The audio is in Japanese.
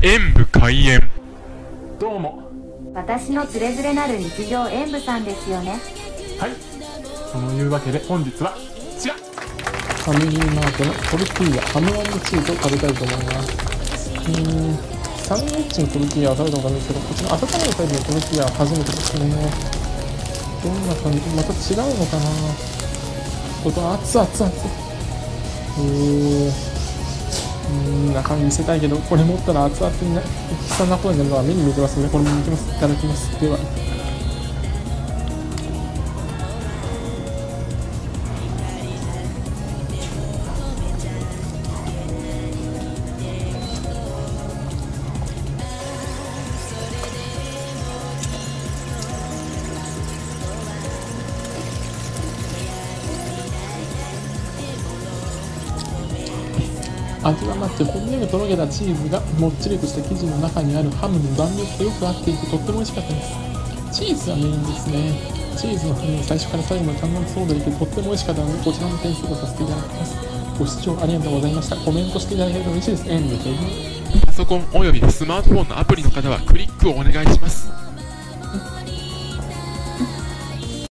演武開演。どうも。私のつれづれなる日常演舞さんですよね。はい。そのいうわけで本日は違うファミリーマートのトルティーヤハムチーズを食べたいと思います。うーん。サンドイッチのトルティーヤは食べたことあるんですけどこっちの温かいタイプのトルティーヤは初めてですね。どんな感じ？また違うのかな？ここ熱々熱々。おーうーん中身見せたいけどこれ持ったら熱々にな悲惨なことになるのは目に見えてますのでこれもいきます。いただきます。では。味が待ってほんのりとろけたチーズがもっちりとした生地の中にあるハムの弾力とよく合っていてとっても美味しかったです。チーズはメインですね。チーズの風味を最初から最後まで楽しそうでいてとっても美味しかったのでこちらの点数をさせていただきます。ご視聴ありがとうございました。コメントしていただけると嬉しいです。エンドでパソコンおよびスマートフォンのアプリの方はクリックをお願いします。